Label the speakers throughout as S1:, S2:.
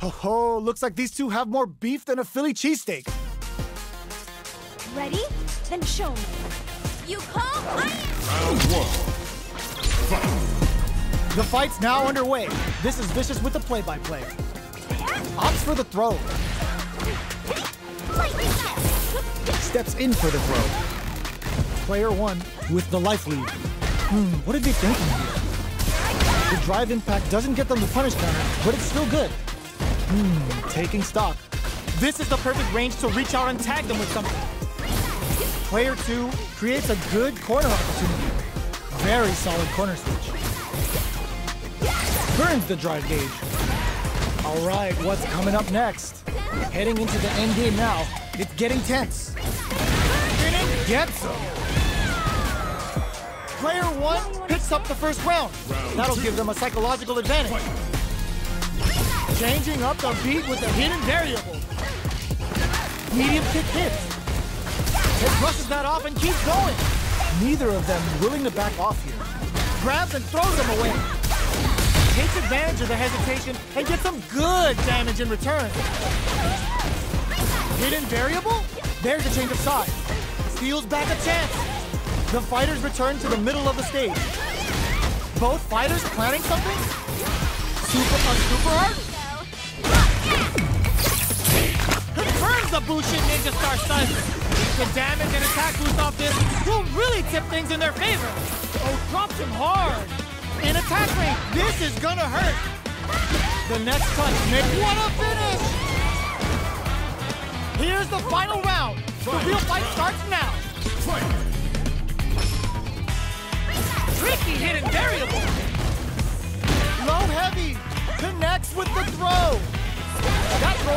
S1: Ho ho, looks like these two have more beef than a Philly cheesesteak.
S2: Ready? Then show me. You call iron!
S3: Round one. Fight.
S1: The fight's now underway. This is Vicious with the play-by-play. Opts for the throw. Steps in for the throw. Player one with the life lead. Hmm, what are they thinking here? The drive impact doesn't get them the punish counter, but it's still good. Hmm, taking stock. This is the perfect range to reach out and tag them with something. Player two creates a good corner opportunity. Very solid corner switch. Burns the drive gauge. All right, what's coming up next? Heading into the end game now. It's getting tense. Gets him. Player one picks up the first round. That'll give them a psychological advantage. Changing up the beat with a hidden variable. Medium kick hits. It brushes that off and keeps going. Neither of them willing to back off here. Grabs and throws them away. Takes advantage of the hesitation and gets some good damage in return. Hidden variable? There's a change of side. Steals back a chance. The fighters return to the middle of the stage. Both fighters planning something? Super on super hard? Confirms the Bushin Ninja Star Stun. The damage and attack boost off this will really tip things in their favor. Oh, drops him hard. In attack range, this is gonna hurt. The next touch, Nick, what a finish! Here's the final round. The real fight starts now.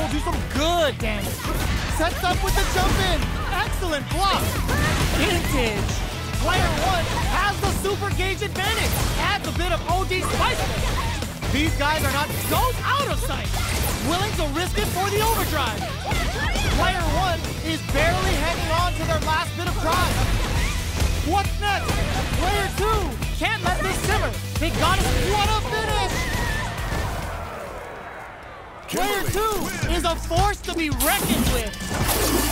S1: Will do some good damage. Sets up with the jump in. Excellent block. Vintage. Player one has the super gauge advantage. Adds a bit of OD spice. These guys are not go out of sight. Willing to risk it for the overdrive. Player one is barely hanging on to their last bit of drive. What's next? Player two can't let this simmer. Player two is a force to be reckoned with.